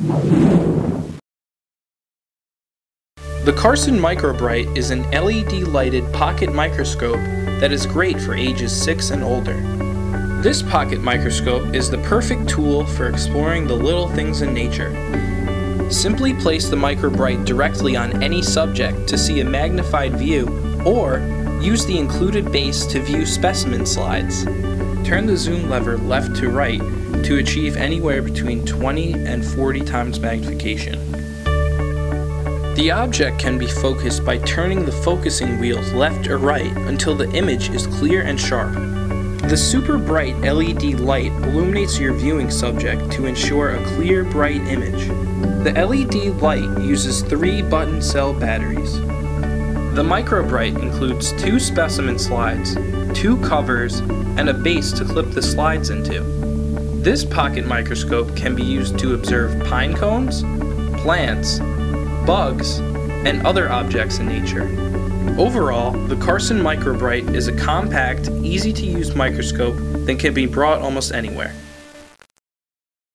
The Carson MicroBrite is an LED lighted pocket microscope that is great for ages 6 and older. This pocket microscope is the perfect tool for exploring the little things in nature. Simply place the MicroBrite directly on any subject to see a magnified view, or use the included base to view specimen slides. Turn the zoom lever left to right to achieve anywhere between 20 and 40 times magnification. The object can be focused by turning the focusing wheels left or right until the image is clear and sharp. The super bright LED light illuminates your viewing subject to ensure a clear, bright image. The LED light uses three button cell batteries. The MicroBrite includes two specimen slides, two covers, and a base to clip the slides into. This pocket microscope can be used to observe pine cones, plants, bugs, and other objects in nature. Overall, the Carson MicroBrite is a compact, easy to use microscope that can be brought almost anywhere.